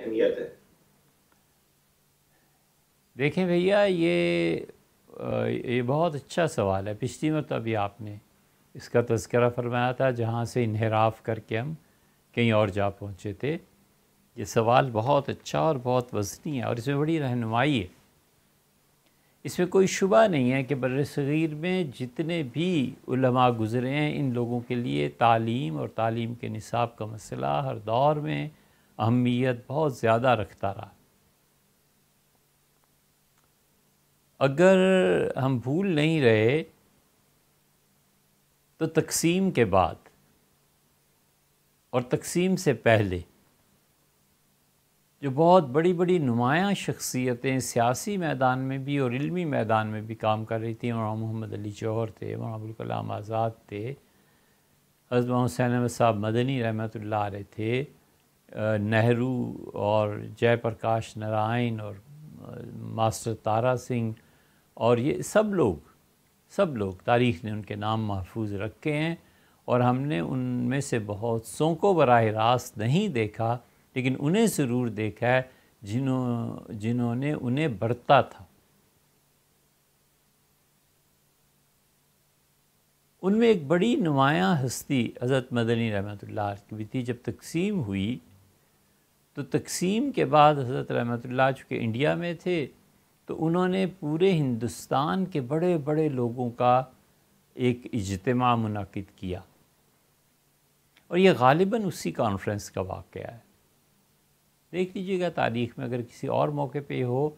अहमियत है देखें भैया, ये ये बहुत अच्छा सवाल है। पिछली मरतब अभी आपने इसका तस्करा फरमाया था, जहाँ से इनहराफ करके हम कहीं और जा पहुँचे थे। ये सवाल बहुत अच्छा और बहुत वजनी है और इसमें बड़ी रहनुमाई है। इसमें कोई शुबा नहीं है कि बर सग़ीर में जितने भी उलमा गुज़रे हैं, इन लोगों के लिए तालीम और तालीम के निसाब का मसला हर दौर में अहमियत बहुत ज़्यादा रखता रहा। अगर हम भूल नहीं रहे तो तकसीम के बाद और तकसीम से पहले जो बहुत बड़ी बड़ी नुमायाँ शख्सियतें सियासी मैदान में भी और इल्मी मैदान में भी काम कर रही थी, मौलाना मोहम्मद अली जौहर थे, मौलाना अबुल आज़ाद थे हजम हुसैन साहब मदनी रहमत रहे थे नेहरू और जयप्रकाश नारायण और मास्टर तारा सिंह और ये सब लोग सब लोग तारीख़ ने उनके नाम महफूज रखे हैं और हमने उनमें से बहुत सौ को बरह रास्त नहीं देखा, लेकिन उन्हें ज़रूर देखा है जिन्हों जिन्होंने उन्हें बरता था। उनमें एक बड़ी नुमायाँ हस्ती हज़रत मदनी रहमत की भी थी, जब तकसीम हुई तो तकसीम के बाद हज़रत रहमत चूँकि इंडिया में थे तो उन्होंने पूरे हिंदुस्तान के बड़े बड़े लोगों का एक इज्तम मुनद किया। और ये गालिबा उसी कॉन्फ्रेंस का वाक़ है। देख लीजिएगा, तारीख़ में अगर किसी और मौके पे हो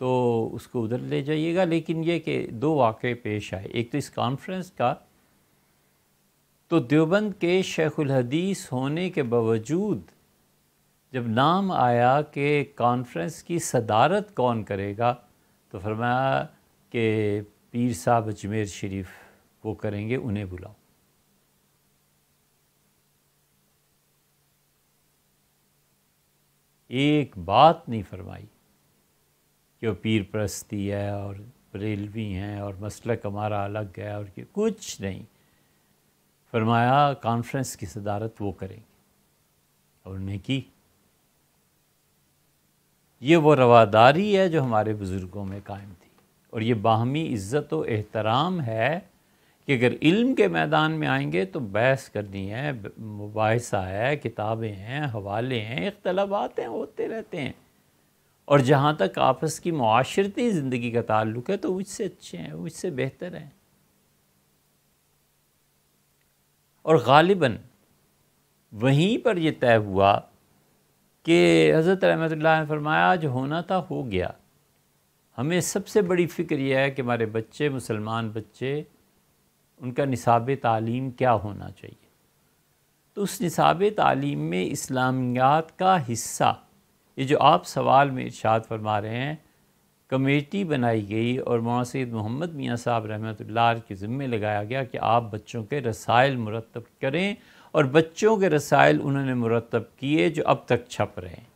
तो उसको उधर ले जाइएगा, लेकिन ये कि दो वाक़े पेश आए। एक तो इस कॉन्फ्रेंस का तो देवबंद के शेखुल हदीस होने के बावजूद जब नाम आया कि कॉन्फ्रेंस की सदारत कौन करेगा तो फरमाया कि पीर साहब अजमेर शरीफ वो करेंगे, उन्हें बुलाओ। एक बात नहीं फरमाई कि वो पीर प्रस्ती है और बरेलवी हैं और मसलक हमारा अलग है और कुछ नहीं। फरमाया कॉन्फ्रेंस की सदारत वो करेंगे। और उन्हें की? ये वो रवादारी है जो हमारे बुज़ुर्गों में कायम थी। और ये बाहमी इज़्ज़त व एहतराम है कि अगर इल्म के मैदान में आएँगे तो बहस करनी है मुबासा है, किताबें हैं, हवाले हैं, इख्तलाफात हैं, होते रहते हैं। और जहाँ तक आपस की माशरती ज़िंदगी का ताल्लुक है तो उससे अच्छे हैं, उससे बेहतर हैं। और गालिबा वहीं पर यह तय हुआ कि हज़रत रहमत ने फरमाया, आज होना था, हो गया। हमें सबसे बड़ी फ़िक्र यह है कि हमारे बच्चे, मुसलमान बच्चे, उनका निसाब तालीम क्या होना चाहिए? तो उस निसाब तालीम में इस्लामियात का हिस्सा, ये जो आप सवाल में इर्शाद फरमा रहे हैं कमेटी बनाई गई और मौसद मोहम्मद मियाँ साहब रहमत के ज़िम्मे लगाया गया कि आप बच्चों के रसायल मुरतब करें और बच्चों के रसायल उन्होंने मुरतब किए जो अब तक छप रहे हैं।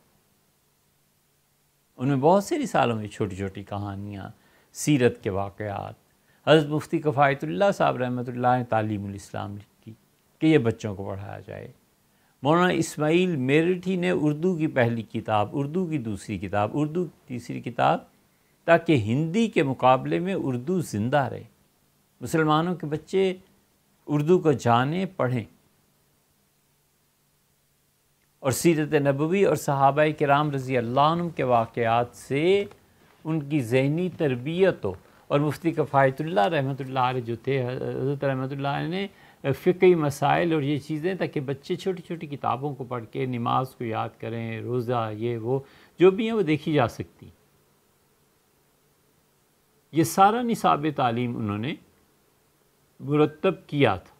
उनमें बहुत से रिसालों में छोटी छोटी कहानियाँ, सीरत के वाक़ात हज़रत मुफ्ती कफ़ायतुल्ला साहब रहमत ने तालीम लिखी कि ये बच्चों को पढ़ाया जाए। मौलाना इस्माइल मेरठी ने उर्दू की पहली किताब, उर्दू की दूसरी किताब, उर्दू की तीसरी किताब ताकि हिंदी के मुकाबले में उर्दू ज़िंदा रहे। मुसलमानों के बच्चे उर्दू को जाने, पढ़ें। और सीरत नबवी और सहाबा कराम रज़ी अल्लाह के वाक़ात से उनकी जहनी तरबियत हो। और मुफ्ती कफ़ायतुल्ला रहमत जो थे, हज़रत रहमत ने फ़िकी मसाइल और ये चीज़ें ताकि बच्चे छोटी छोटी किताबों को पढ़ के, नमाज़ को याद करें, रोज़ा, ये, वो, जो भी हैं, वो देखी जा सकती। ये सारा निसाब तालीम उन्होंने मुरतब किया था।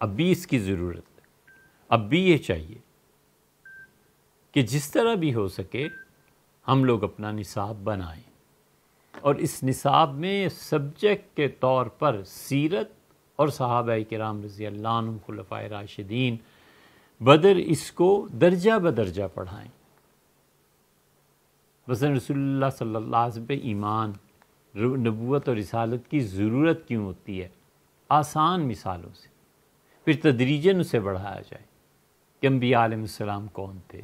अब भी इसकी ज़रूरत अब भी ये चाहिए कि जिस तरह भी हो सके हम लोग अपना निसाब बनाएँ। और इस निसाब में सब्जेक्ट के तौर पर सीरत और साहब कराम रज़ी अल्लाफ़ा राशिदीन, बदर इसको दर्जा बदर्जा पढ़ाएँ। वसन रसोल्ला सल्ला पे ईमान नबूत और रिसालत की ज़रूरत क्यों होती है? आसान मिसालों से। फिर तदरीजन उसे बढ़ाया जाए कि अम्बिया आलम कौन थे?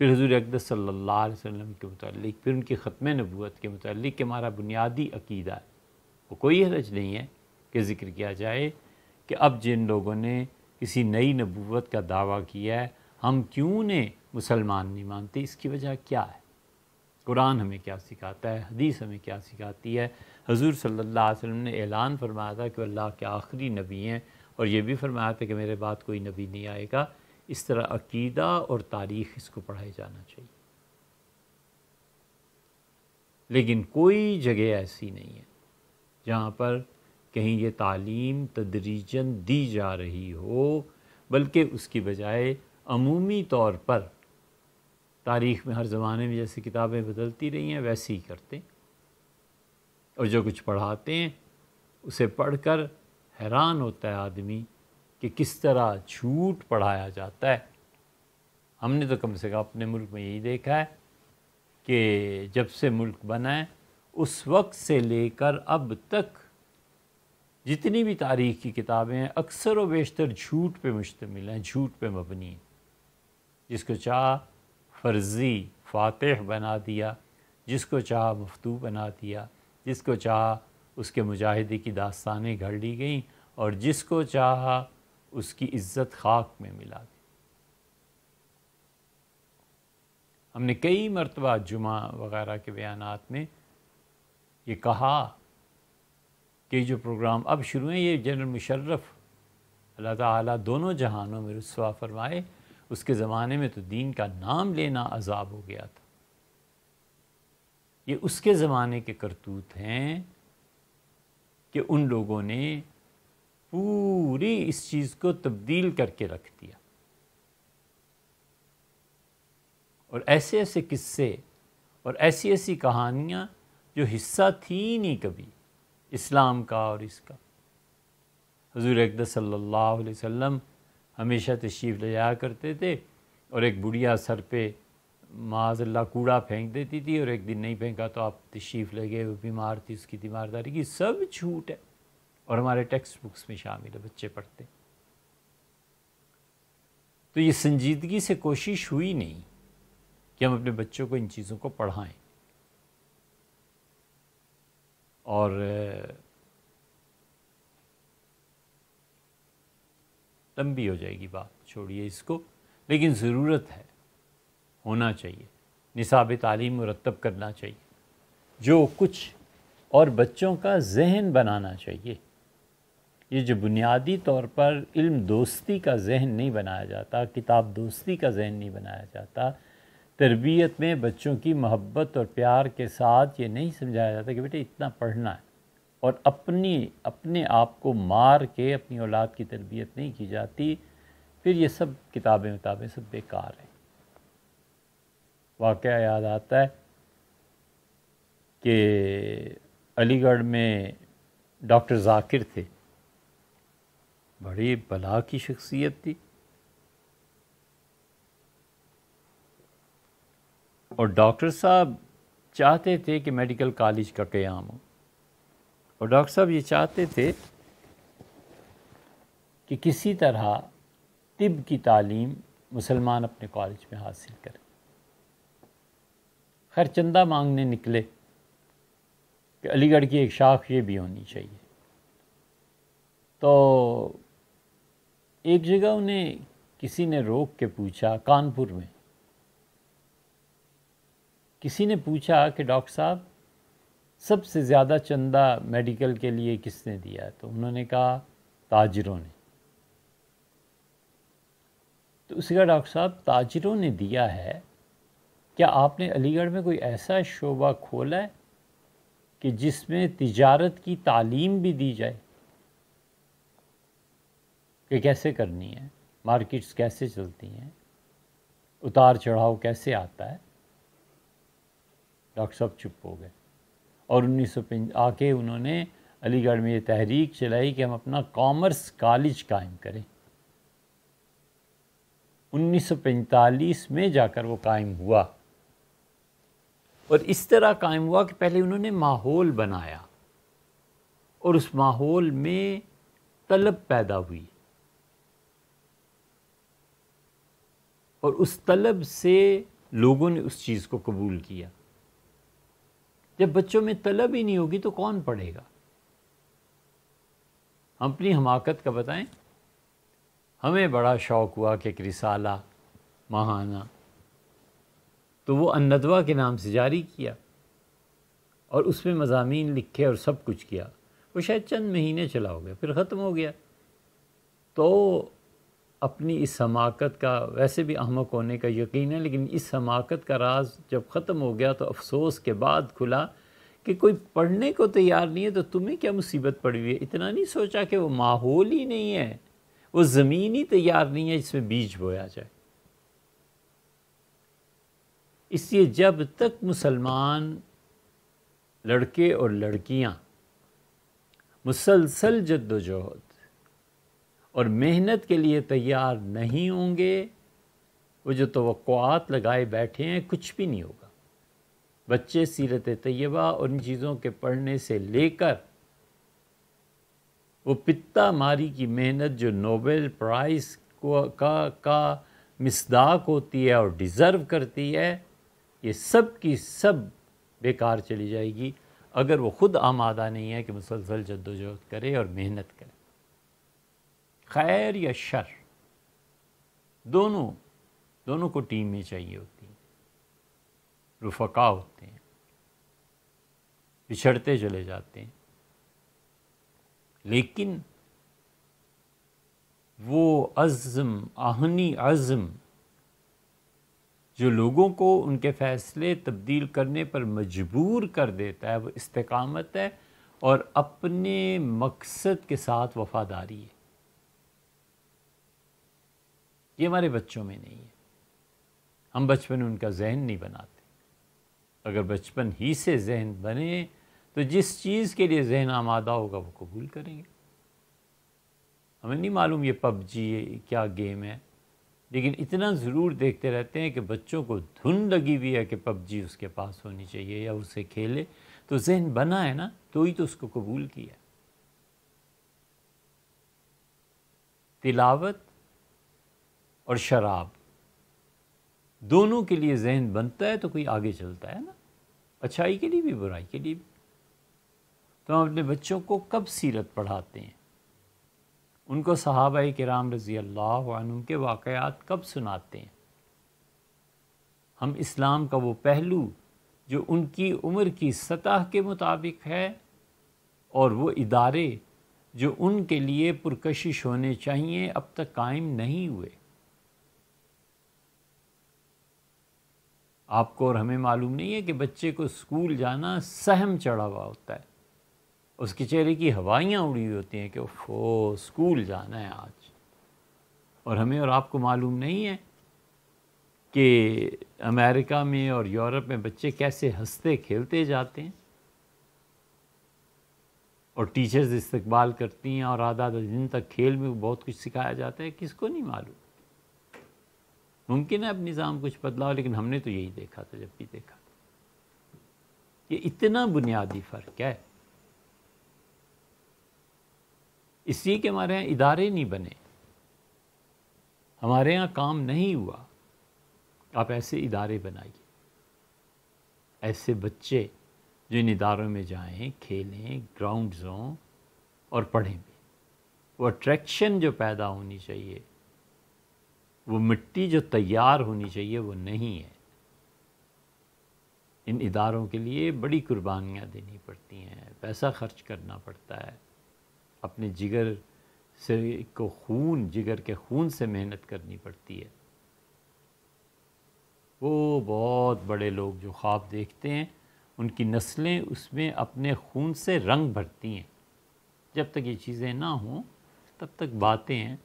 फिर हजूर अकदस अलैहि के मुतालिक फिर उनकी ख़त्म नबूत के मुतालिक कि हमारा बुनियादी अकीदा वो कोई हरज नहीं है कि ज़िक्र किया जाए कि अब जिन लोगों ने किसी नई नबूत का दावा किया है, हम क्यों ने मुसलमान नहीं मानते? इसकी वजह क्या है? कुरान हमें क्या सिखाता है? हदीस हमें क्या सिखाती है? हजूर अलैहि वसल्लम ने ऐलान फरमाया था कि अल्लाह के आखिरी नबी हैं और ये भी फरमाया था कि मेरे बाद कोई नबी नहीं आएगा। इस तरह अकीदा और तारीख़ इसको पढ़ाया जाना चाहिए। लेकिन कोई जगह ऐसी नहीं है जहाँ पर कहीं ये तालीम तदरीजन दी जा रही हो, बल्कि उसकी बजाय अमूमी तौर पर तारीख़ में हर ज़माने में जैसे किताबें बदलती रही हैं, वैसे ही करते हैं। और जो कुछ पढ़ाते हैं, उसे पढ़कर हैरान होता है आदमी कि किस तरह झूठ पढ़ाया जाता है। हमने तो कम से कम अपने मुल्क में यही देखा है कि जब से मुल्क बना है, उस वक्त से लेकर अब तक जितनी भी तारीख़ की किताबें हैं, अक्सर व बेशतर झूठ पे मुश्तमिल हैं, झूठ पे मबनी हैं। जिसको चाह फ़र्ज़ी फ़ातह बना दिया, जिसको चाह मफतू बना दिया, जिसको चाह उसके मुजाहिदे की दास्तानें घड़ ली गई और जिसको चाह उसकी इज़्ज़त खाक में मिला दी। हमने कई मरतबा जुमा वगैरह के बयान में ये कहा कि जो प्रोग्राम अब शुरू हैं, ये जनरल मुशर्रफ, अल्लाह ताला दोनों जहानों में रसवा फरमाए उसके ज़माने में तो दीन का नाम लेना अजाब हो गया था। ये उसके ज़माने के करतूत हैं कि उन लोगों ने पूरी इस चीज़ को तब्दील करके रख दिया। और ऐसे ऐसे किस्से और ऐसी ऐसी कहानियाँ जो हिस्सा थी नहीं कभी इस्लाम का और इसका। हजूर अकद सल्लल्लाहु अलैहि वसल्लम हमेशा तशरीफ़ ले जाया करते थे और एक बुढ़िया सर पे माजल्ला कूड़ा फेंक देती थी और एक दिन नहीं फेंका तो आप तशरीफ़ ले गए, वो बीमार थी, उसकी तीमारदारी की सब झूठ है। और हमारे टेक्स्ट बुक्स में शामिल है, बच्चे पढ़ते तो ये संजीदगी से कोशिश हुई नहीं कि हम अपने बच्चों को इन चीज़ों को पढ़ाएँ। और लंबी हो जाएगी बात, छोड़िए इसको। लेकिन ज़रूरत है, होना चाहिए। निसाब तालीम मुरतब करना चाहिए। जो कुछ और बच्चों का जहन बनाना चाहिए। ये जो बुनियादी तौर पर इल्म दोस्ती का जहन नहीं बनाया जाता, किताब दोस्ती का जहन नहीं बनाया जाता, तरबियत में बच्चों की मोहब्बत और प्यार के साथ ये नहीं समझाया जाता कि बेटे इतना पढ़ना है। और अपनी, अपने आप को मार के अपनी औलाद की तरबियत नहीं की जाती। फिर ये सब किताबें वताबें सब बेकार हैं। वाक़ याद आता है कि अलीगढ़ में डॉक्टर जाकिर थे। बड़ी बला की शख्सियत थी। और डॉक्टर साहब चाहते थे कि मेडिकल कॉलेज का क़्याम हो। और डॉक्टर साहब ये चाहते थे कि किसी तरह तिब की तालीम मुसलमान अपने कॉलेज में हासिल करें। खैर, चंदा मांगने निकले कि अलीगढ़ की एक शाख ये भी होनी चाहिए। तो एक जगह उन्हें किसी ने रोक के पूछा, कानपुर में। किसी ने पूछा कि डॉक्टर साहब सबसे ज़्यादा चंदा मेडिकल के लिए किसने दिया? तो उन्होंने कहा, ताजरों ने। तो उसी का डॉक्टर साहब, ताजरों ने दिया है, क्या आपने अलीगढ़ में कोई ऐसा शोबा खोला है कि जिसमें तिजारत की तालीम भी दी जाए? कि कैसे करनी है? मार्केट्स कैसे चलती हैं? उतार चढ़ाव कैसे आता है? डॉक्टर साहब चुप हो गए। और उन्नीस सौ आके उन्होंने अलीगढ़ में ये तहरीक चलाई कि हम अपना कॉमर्स कॉलेज कायम करें। 1945 में जाकर वो कायम हुआ। और इस तरह कायम हुआ कि पहले उन्होंने माहौल बनाया और उस माहौल में तलब पैदा हुई। और उस तलब से लोगों ने उस चीज़ को कबूल किया। जब बच्चों में तलब ही नहीं होगी तो कौन पढ़ेगा? हम अपनी हमाकत का बताएँ। हमें बड़ा शौक़ हुआ कि एक रिसाला महाना तो वो अन्नदवा के नाम से जारी किया और उसमें मजामी लिखे और सब कुछ किया। वो शायद चंद महीने चला हो गया, फिर ख़त्म हो गया। तो अपनी इस हमाकत का, वैसे भी अहमक होने का यकीन है, लेकिन इस हमाकत का राज जब ख़त्म हो गया तो अफसोस के बाद खुला कि कोई पढ़ने को तैयार नहीं है तो तुम्हें क्या मुसीबत पड़ी हुई है? इतना नहीं सोचा कि वो माहौल ही नहीं है, वो ज़मीन ही तैयार नहीं है जिसमें बीज बोया जाए। इसलिए जब तक मुसलमान लड़के और लड़कियाँ मुसलसल जद्दोजहद और मेहनत के लिए तैयार नहीं होंगे, वो जो तो लगाए बैठे हैं, कुछ भी नहीं होगा। बच्चे सीरत तय्यबा और इन चीज़ों के पढ़ने से लेकर वो पित्ता मारी की मेहनत जो नोबेल प्राइज़ को, का का मिसदाक होती है और डिज़र्व करती है, ये सब की सब बेकार चली जाएगी, अगर वो ख़ुद आमादा नहीं है कि मुसलसल जद्दोजहद करे और मेहनत करे। खैर या शर? दोनों दोनों को टीम में चाहिए होती है। रुफका होते हैं। पिछड़ते चले जाते हैं। लेकिन वो अज़म आहनी अज़म, जो लोगों को उनके फ़ैसले तब्दील करने पर मजबूर कर देता है, वो इस्तकामत है और अपने मकसद के साथ वफ़ादारी है। ये हमारे बच्चों में नहीं है। हम बचपन में उनका जहन नहीं बनाते। अगर बचपन ही से जहन बने तो जिस चीज़ के लिए जहन आमादा होगा, वो कबूल करेंगे। हमें नहीं मालूम ये पबजी क्या गेम है। लेकिन इतना ज़रूर देखते रहते हैं कि बच्चों को धुन लगी हुई है कि पबजी उसके पास होनी चाहिए या उसे खेले। तो जहन बना है ना तो ही तो उसको कबूल किया। तिलावत और शराब। दोनों के लिए जहन बनता है तो कोई आगे चलता है ना। अच्छाई के लिए भी, बुराई के लिए भी। तो हम अपने बच्चों को कब सीरत पढ़ाते हैं? उनको सहाबा कराम रज़ी अल्लाह के वाक़ात कब सुनाते हैं? हम इस्लाम का वो पहलू जो उनकी उम्र की सतह के मुताबिक है और वो इदारे जो उनके लिए पुरकशिश होने चाहिए, अब तक कायम नहीं हुए। आपको और हमें मालूम नहीं है कि बच्चे को स्कूल जाना सहम चढ़ा हुआ होता है। उसके चेहरे की हवाइयाँ उड़ी हुई होती हैं कि वो स्कूल जाना है आज। और हमें और आपको मालूम नहीं है कि अमेरिका में और यूरोप में बच्चे कैसे हँसते, खेलते जाते हैं। और टीचर्स इस्तकबाल करती हैं और आधा आधा दिन तक खेल में बहुत कुछ सिखाया जाता है, किसको नहीं मालूम। मुमकिन है अब निज़ाम कुछ बदलाव, लेकिन हमने तो यही देखा था जब भी देखा था। ये इतना बुनियादी फ़र्क है। इसलिए कि हमारे यहाँ इदारे नहीं बने। हमारे यहाँ काम नहीं हुआ। आप ऐसे इदारे बनाइए। ऐसे बच्चे जो इन इदारों में जाएँ, खेलें ग्राउंड हों और पढ़ें भी। वो अट्रैक्शन जो पैदा होनी चाहिए वो मिट्टी जो तैयार होनी चाहिए, वो नहीं है। इन इदारों के लिए बड़ी कुर्बानियाँ देनी पड़ती हैं, पैसा खर्च करना पड़ता है। अपने जिगर से को खून, जिगर के खून से मेहनत करनी पड़ती है। वो बहुत बड़े लोग जो ख्वाब देखते हैं, उनकी नस्लें उसमें अपने खून से रंग भरती हैं। जब तक ये चीज़ें ना हों, तब तक बातें हैं।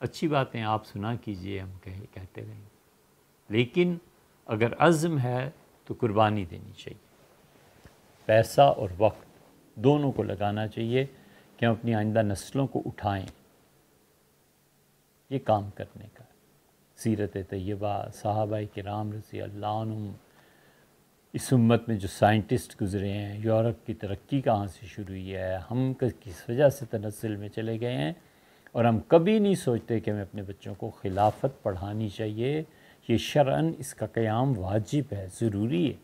अच्छी बातें आप सुना कीजिए, हम कहे, कहते रहें। लेकिन अगर अज़म है तो कुर्बानी देनी चाहिए। पैसा और वक्त दोनों को लगाना चाहिए कि हम अपनी आइंदा नस्लों को उठाएँ। ये काम करने का। सीरत तय्यबा साहबा कराम रसी अल्लाह इस उम्मत में जो साइंटिस्ट गुज़रे हैं, यूरोप की तरक्की कहाँ से शुरू हुई है, हम किस वजह से तनसल में चले गए हैं और हम कभी नहीं सोचते कि हमें अपने बच्चों को खिलाफत पढ़ानी चाहिए। ये शरण इसका क़याम वाजिब है, ज़रूरी है।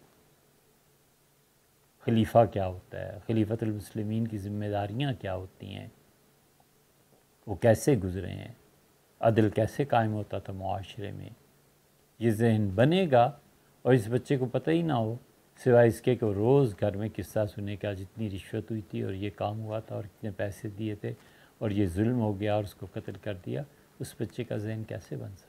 खलीफा क्या होता है? खलीफतमसलमिन की ज़िम्मेदारियाँ क्या होती हैं? वो कैसे गुज़रे हैं? अदल कैसे कायम होता था माशरे में? ये जहन बनेगा और इस बच्चे को पता ही ना हो, सिवाय इसके कि रोज़ घर में किस्सा सुने का जितनी रिश्वत हुई थी और ये काम हुआ था और कितने पैसे दिए थे। और ये जुल्म हो गया और उसको कत्ल कर दिया, उस बच्चे का जहन कैसे बन सकता